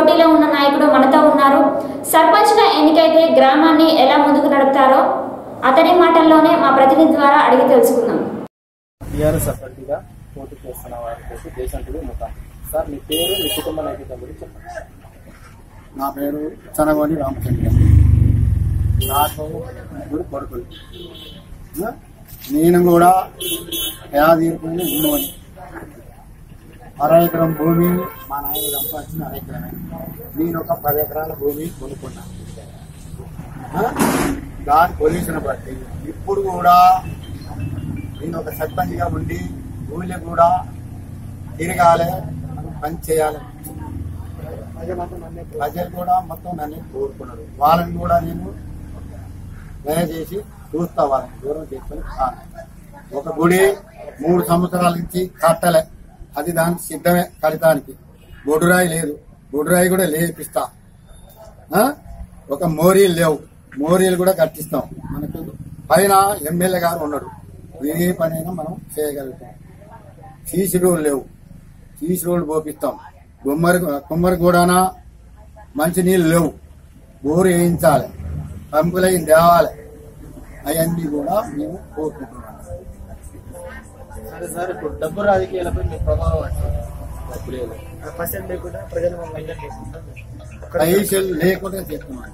పోటీలో ఉన్న నాయకుడు మనతో ఉన్నారు. సర్పంచ్గా ఎన్నికైతే గ్రామాన్ని ఎలా ముందుకు నడుపుతారో అతని మాటల్లోనే మా ప్రతినిధి ద్వారా అడిగి తెలుసుకుందాం. టీఆర్ఎస్ అభ్యర్థిగా పోటీ చేస్తున్న వారికి దేశం టీవీ ముఖం సార్ మీ పేరు మీ కుటుంబ నేపథ్యం గురించి చెప్పండి. నా పేరు చనగోని రామచంద్ర. నాకు ముగ్గురు కొడుకులు? నేను కూడా యాదీరుకుని ఉన్నోని అర ఎకరం భూమి మా నాయన సంపాదించిన అర ఎకరమే నేను ఒక పది ఎకరాల భూమి కొనుక్కున్నాను దాని పొల్యూషన్ బట్టి ఇప్పుడు కూడా నేను ఒక సర్పంచ్గా ఉండి ఊళ్ళో కూడా తిరగాలి పని చేయాలి. ప్రజలు కూడా మొత్తం నన్ను కోరుకున్నారు. వాళ్ళని కూడా నేను దయచేసి చూస్తా వాళ్ళని దూరం చేసుకుని ఒక గుడి మూడు సంవత్సరాల నుంచి కట్టలే. అది దానికి సిద్ధమే కడతానికి బొడురాయి లేదు. బొడురాయి కూడా లేపిస్తా. ఒక మోరీలు లేవు. మోరీలు కూడా కట్టిస్తాం. మనకు పైన ఎమ్మెల్యే గారు ఉన్నాడు. ఏ పనైనా మనం చేయగలుగుతాం. సీసీ రోడ్లు లేవు. సీసీ రోడ్లు పోపిస్తాం. గుమ్మరి కుమ్మరి కూడానా మంచి నీళ్ళు లేవు. బోరు వేయించాలి. పంపులు అయి తేవాలి. అవన్నీ కూడా మేము కోరుకుంటున్నాం సరే సార్ ఇప్పుడు డబ్బు రాజకీయాలపై మీ ప్రభావం అంటే డబ్బు లేదు. పర్సెంట్ లేకుండా ప్రజలు మమ్మల్ని లేకుండా చేస్తున్నాం.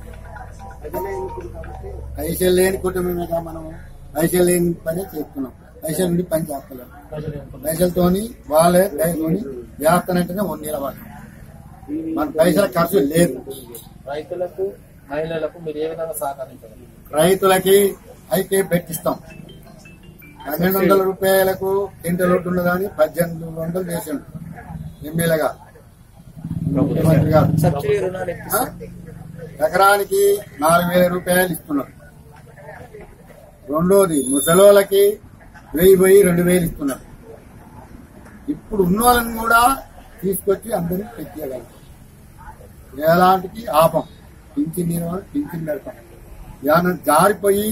లేని కుటుంబమేగా మనం? పైసలు లేని పని చేస్తున్నాం. పైసలు నుండి పని ఎన్నుకున్నారు. పైసలతోని వాళ్ళే దయతోని చేస్తానంటేనే ఒక నిలబడి మన పైసల ఖర్చు లేదు. రైతులకు మహిళలకు మీరు ఏ విధంగా సహకరించారు రైతులకి అయితే పెట్టిస్తాం. పన్నెండు వందల రూపాయలకు క్వింటల్ ఒకటి ఉన్నదని పద్దెనిమిది వందలు చేసిండు ఎమ్మెల్యేగా. ముఖ్యమంత్రి గారు. ఎకరానికి నాలుగు వేల రూపాయలు ఇస్తున్నారు. రెండోది ముసలోళ్ళకి వెయ్యి వెయ్యి రెండు వేలు ఇస్తున్నారు. ఇప్పుడు ఉన్న వాళ్ళని కూడా తీసుకొచ్చి అందరికి పెట్టేయగలుగుతాం ఎలాంటికి ఆపం. పింఛన్ పింఛన్ పెడతాం. జారిపోయి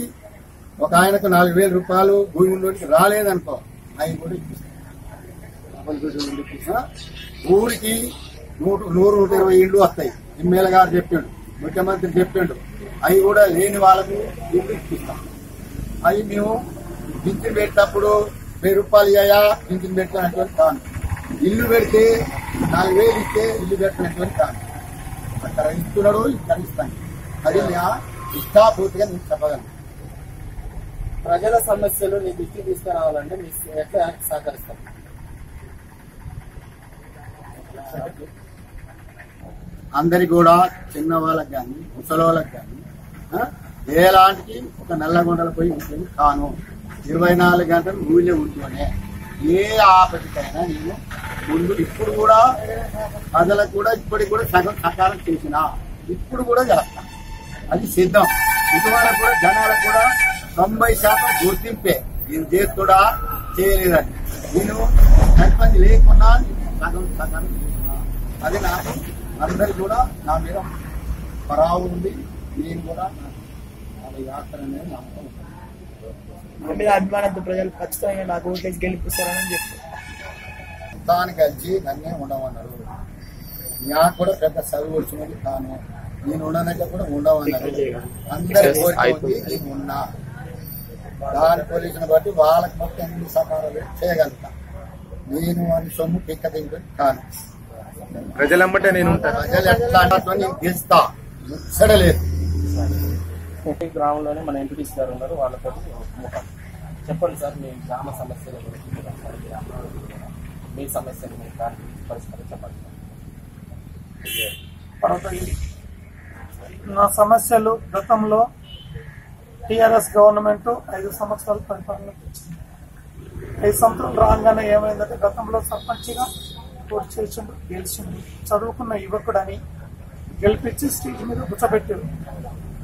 ఒక ఆయనకు నాలుగు వేల రూపాయలు భూమి రాలేదనుకో అవి కూడా ఊరికి నూట నూరు నూట ఇరవై ఇళ్ళు వస్తాయి. ఎమ్మెల్యే గారు చెప్పిండు ముఖ్యమంత్రి చెప్పిండు అవి కూడా లేని వాళ్ళకు ఇండ్లు ఇప్పిస్తాం అవి మేము పింఛన్ పెట్టినప్పుడు వెయ్యి రూపాయలు ఇయ్యా పింఛన్ పెట్టినటువంటి కాను. ఇల్లు పెడితే నాలుగు వేలు ఇస్తే ఇల్లు పెట్టినటువంటి కాను. అక్కడ ఇస్తున్నాడు ఇక్కడ ఇస్తాను అది నా ఇష్టాపూర్తిగా నేను చెప్పగలను. ప్రజల సమస్యలు మీ దృష్టికి తీసుకురావాలంటే మీ ఎట్లా సహకరిస్తాం అందరికి కూడా చిన్న వాళ్ళకి కానీ ముసలి వాళ్ళకి కానీ ఏలాంటికి ఒక నల్లగొండలు పోయి ఉంటుంది కాను. ఇరవై నాలుగు గంటలు ఊళ్ళో ఉంటూనే. ఏ ఆపటికైనా నేను ముందు ఇప్పుడు కూడా ప్రజలకు కూడా ఇప్పటికి కూడా సగం సకాలం చేసిన. ఇప్పుడు కూడా చేస్తాను అది సిద్ధం. ఇటువల కూడా జనాలకు కూడా తొంభై శాతం గుర్తింపే. నేను చేస్తుడా చేయలేదని నేను సర్పంచ్ లేకున్నా నేను సగం సగం అది నాకు అందరికి కూడా నా మీద పరావు ఉంది. నేను కూడా వాళ్ళ యాత్ర అనేది మీద అభిమానంతో ప్రజలు ఖచ్చితంగా నాకు ఓట్లేసి గెలిపిస్తారని చెప్తారు తాను కలిసి నన్నే ఉండమన్నారు. నాకు కూడా పెద్ద చదువు వచ్చినది తాను నేను ఉండనట్టు కూడా ఉండమన్నారు. అందరి కోరిక నేను ఉన్నా. దాని పోలీసుని బట్టి వాళ్ళకి మొత్తం ఎన్ని సకారాలు చేయగలుగుతా. నేను అని సొమ్ము పిక్క తింటుంది కాను. ప్రజలమ్మటే నేను ఉంటాను ప్రజలు ఎట్లా అంటే నేను గెలుస్తా. ముచ్చడలేదు గ్రామంలోనే మన ఎంపీటీసీ గారు ఉన్నారు వాళ్ళతో చెప్పండి సార్ మీ గ్రామ సమస్యల గురించి మీ సమస్యలు మీ పరిష్కారం చెప్పండి నా సమస్యలు గతంలో టిఆర్ఎస్ గవర్నమెంట్ ఐదు సంవత్సరాలు పరిపాలన ఐదు సంవత్సరాలు రాగానే ఏమైందంటే గతంలో సర్పంచ్గా పోటీ చేసిండు గెలిచిండు చదువుకున్న యువకుడని గెలిపించి స్టేజ్ మీద కూర్చోబెట్టారు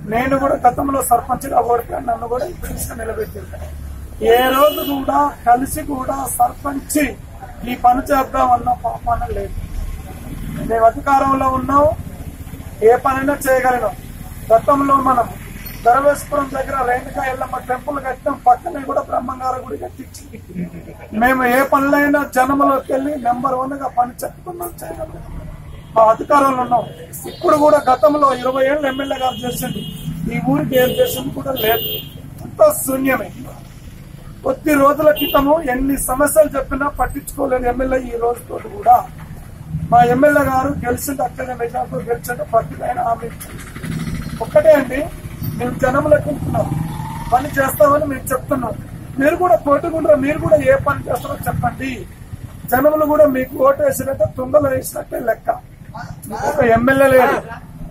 నేను కూడా గతంలో సర్పంచ్గా ఓడిపోయాను నన్ను కూడా ఇప్పుడు నిలబెట్టారు ఏ రోజు కూడా కలిసి కూడా సర్పంచ్ ఈ పని చేద్దామన్న పాపాన లేదు. మేము అధికారంలో ఉన్నాం ఏ పనైనా చేయగలిగాం. గతంలో మనం ధర్మేశ్వరం దగ్గర రేణుకా ఎల్లమ్మ టెంపుల్ కట్టాం పక్కనే కూడా బ్రహ్మంగార గుడి కట్టించి. మేము ఏ పనులైనా జన్మలోకి వెళ్ళి నెంబర్ వన్గా పని చెప్పుకున్నాం చేయగలం మా అధికారంలో ఉన్నాం. ఇప్పుడు కూడా గతంలో ఇరవై ఏళ్ళు ఎమ్మెల్యే గారు చేసింది ఈ ఊరికి ఏం చేసింది కూడా లేదు. అంతా శూన్యమే. కొద్ది రోజుల క్రితము ఎన్ని సమస్యలు చెప్పినా పట్టించుకోలేని ఎమ్మెల్యే ఈ రోజుతో కూడా. మా ఎమ్మెల్యే గారు గెలిచింది అక్కడ మెజార్టీ గెలిచింది ప్రతిదైన హామీ ఒక్కటే అండి మేము జనం వెళ్తున్నాం పని చేస్తామని మేము చెప్తున్నాం. మీరు కూడా పోటీకుండా మీరు కూడా ఏ పని చేస్తారో చెప్పండి. జనములు కూడా మీకు ఓటు వేసినట్టే తుంగలు వేసినట్టే లెక్క. మీకు ఒక ఎమ్మెల్యే లేరు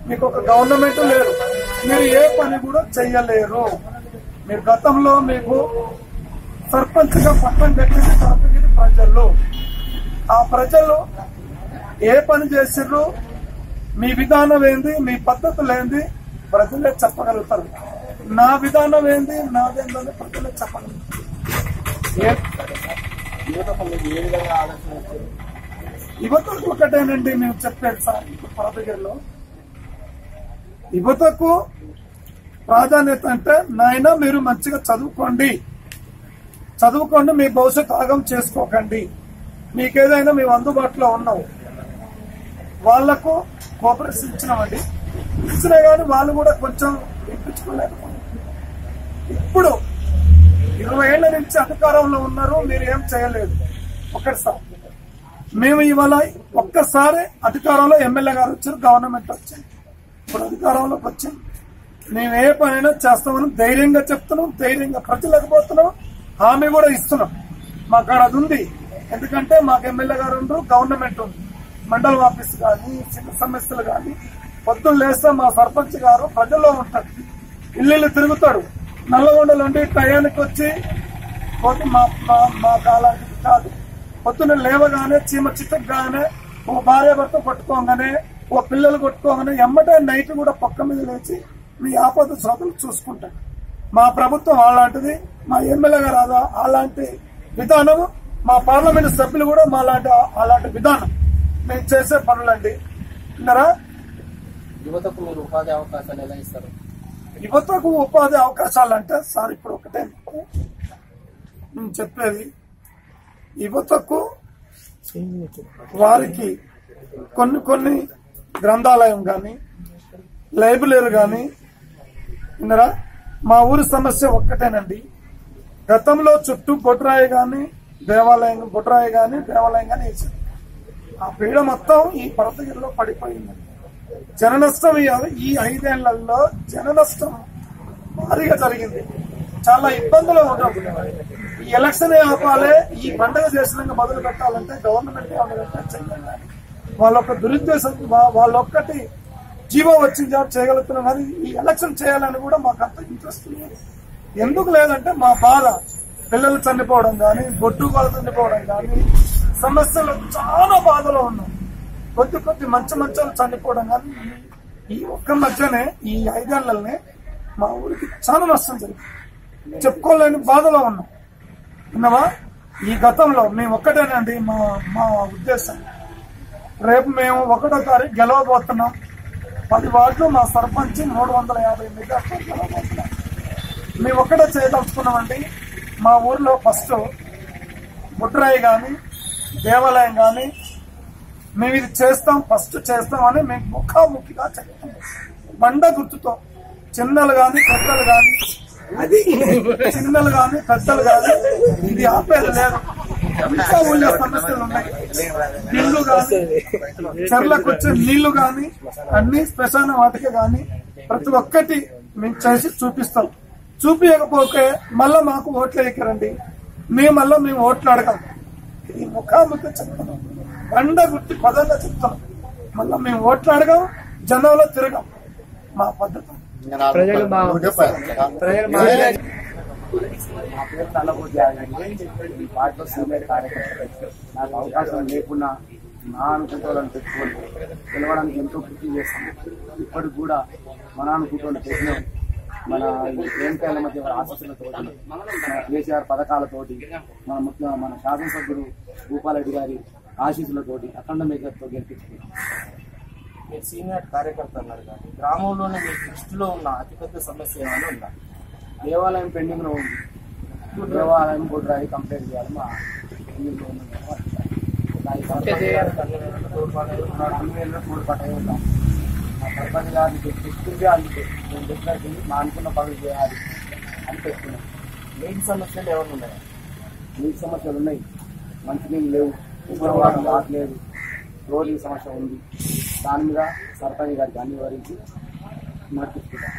మీకు ఒక గవర్నమెంట్ లేరు. మీరు ఏ పని కూడా చెయ్యలేరు. మీరు గతంలో మీకు సర్పంచ్గా పట్టం పెట్టింది సర్పంచ్ ప్రజలు. ఆ ప్రజలు ఏ పని చేసిర్రు? మీ విధానం ఏంది? మీ పద్ధతులు ఏంది? ప్రజలే చెప్పగలుగుతారు. నా విధానం ఏంది? నాదేందని ప్రజలే చెప్పగలుగుతారు. యువతకు ఒకటేనండి మేము చెప్పేది సార్ ఇప్పుడు యువతకు ప్రాధాన్యత అంటే నాయన మీరు మంచిగా చదువుకోండి. చదువుకోండి మీ భవిష్యత్తు ఆగం చేసుకోకండి. మీకేదైనా మేము అందుబాటులో ఉన్నాం. వాళ్ళకు కోఆపరేషన్ ఇచ్చినామండి. ఇచ్చినా కానీ వాళ్ళు కూడా కొంచెం ఇప్పించుకోలేకపోయారు. ఇప్పుడు ఇరవై ఏళ్ళ నుంచి అధికారంలో ఉన్నారు మీరు ఏం చేయలేదు. ఒకటిసారి మేము ఇవాళ ఒక్కసారి అధికారంలో ఎమ్మెల్యే గారు వచ్చారు గవర్నమెంట్ వచ్చింది ఇప్పుడు అధికారంలోకి వచ్చింది మేము ఏ పనైనా చేస్తామని ధైర్యంగా చెప్తున్నాం ధైర్యంగా ప్రజలకు పోతున్నాం హామీ కూడా ఇస్తున్నాం. మాకు అది ఉంది. ఎందుకంటే మాకు ఎమ్మెల్యే గారు ఉండరు గవర్నమెంట్ ఉంది. మండల ఆఫీస్ కానీ చిన్న సమస్యలు కానీ పొద్దున్న లేస్తే మా సర్పంచ్ గారు. ప్రజల్లో ఉంటాడు ఇల్లు తిరుగుతాడు. నల్లగొండలు ఉండి టయానికి వచ్చి పోతే మా మా కాలానికి కాదు. పొద్దున్న లేవగానే చీమ చిట్టగానే ఓ భార్య భర్త కొట్టుకోగానే ఓ పిల్లలు కొట్టుకోగానే ఎమ్మటే నైట్ కూడా పక్క మీద లేచి మీ ఆపద శ్రోతలు చూసుకుంటాడు మా ప్రభుత్వం అలాంటిది మా ఎమ్మెల్యే గారు అలాంటి విధానం మా పార్లమెంట్ సభ్యులు కూడా మా లాంటి అలాంటి విధానం. మేము చేసే పనులండి. విన్నారా? యువతకు మీరు ఉపాధి అవకాశాలు ఎలా ఇస్తారు? యువతకు ఉపాధి అవకాశాలు అంటే సార్ ఇప్పుడు ఒకటే నేను చెప్పేది. యువతకు వారికి కొన్ని కొన్ని గ్రంథాలయం కానీ లైబ్రరీలు కానీ విన్నరా? మా ఊరి సమస్య ఒక్కటేనండి. గతంలో చుట్టూ బొట్రాయి కానీ దేవాలయం బొట్రాయి కానీ దేవాలయం కానీ వేసారు ఆ పీడ మొత్తం ఈ పర్వతగిరిలో పడిపోయిందండి. జననష్టం ఈ- ఐదేళ్ళలో జననష్టం భారీగా జరిగింది. చాలా ఇబ్బందులు ఉంటాం ఈ ఎలక్షన్ ఆపాలి ఈ పండుగ చేసినాక మొదలు పెట్టాలంటే గవర్నమెంట్ వాళ్ళ వాళ్ళొక్క దురుద్దేశం వా- వాళ్ళొక్కటి జీవో వచ్చిన జాబ్ చేయగలుగుతున్నాం కానీ ఈ ఎలక్షన్ చేయాలని కూడా మాకు అంత ఇంట్రెస్ట్ లేదు. ఎందుకు లేదంటే మా బాధ. పిల్లలు చనిపోవడం కానీ బొట్టు వాళ్ళు చనిపోవడం కానీ సమస్యలు చాలా బాధలో ఉన్నాం. కొద్ది కొద్ది మంచి మంచాలు చనిపోవడం కానీ ఈ- ఒక్క మధ్యనే ఈ ఐదేళ్ళనే మా ఊరికి చాలా నష్టం జరిగింది. చెప్పుకోలేని బాధలో ఉన్నాం. ఉన్నావా ఈ గతంలో మేము ఒక్కటేనండి మా మా ఉద్దేశం. రేపు మేము ఒకటో తారీఖు గెలవబోతున్నాం. పది వార్డులు మా సర్పంచ్ మూడు వందల యాభై మెజార్టీ గెలవబోతున్నాం. మేము ఒక్కటే చేయదలుచుకున్నామండి. మా ఊర్లో ఫస్ట్ బుట్రాయి కానీ దేవాలయం కానీ మేము ఇది చేస్తాం ఫస్ట్ చేస్తాం అని మేము ముఖాముఖిగా చెప్తాం. బండ గుర్తుతో చిన్నలు కానీ పెద్దలు కానీ చిన్నలు కానీ పెద్దలు కానీ ఇది ఆపేది లేదు. ఇంకా ఊళ్ళో సమస్యలు ఉన్నాయి. నీళ్ళు కానీ చెర్లకు వచ్చే నీళ్ళు కానీ అన్ని శ్మశాన వాటికి కానీ ప్రతి ఒక్కటి మేము చేసి చూపిస్తాం. చూపించకపోతే మళ్ళా మాకు ఓట్లు వేయకరండి మేము మళ్ళా మేము ఓట్లు అడగం. ఈ ముఖాముఖి చెప్తున్నాం బండ గుర్తి పదంగా చెప్తాం మళ్ళా మేము ఓట్లు అడగం జనంలో తిరగం. మా పద్ధతి. నా పేరు యాగండి ఈ పార్టీలో సీనియర్ కార్యకర్త నాకు అవకాశం లేకున్నా నా అనుకుంటాలను పెట్టుకొని గెలవడానికి ఎంతో కృషి చేస్తాను ఇప్పటికి కూడా మన అనుకుంటున్న పెట్టిన మన ప్రేమికాయల మధ్య ఆశస్సులతోటి మన కేసీఆర్ పథకాలతోటి మన ముఖ్య మన శాసనసభ్యుడు భూపాలరెడ్డి గారి ఆశీస్సులతోటి అఖండ మేకర్తో గెలిపించుకున్నాం. మీరు సీనియర్ కార్యకర్త అన్నారు కానీ గ్రామంలోనే మీ దృష్టిలో ఉన్న అతిపెద్ద సమస్య ఏమైనా ఉందా? దేవాలయం పెండింగ్లో ఉంది. దేవాలయం కూడా అది కంప్లీట్ చేయాలి. మా పెండింగ్లో ఉంది? గారిని నేను మా అనుకున్న పనులు చేయాలి అని చెప్తున్నాను నీటి సమస్యలు ఏమైనా ఉన్నాయా? నీటి సమస్యలు ఉన్నాయి. మంచినీళ్ళు లేవు. ఉగ్రవాదం రావట్లేదు. రోడ్ల సమస్య ఉంది. దాని మీద సర్పంచ్ గారికి అన్ని వివరించి నడిపిస్తున్నాం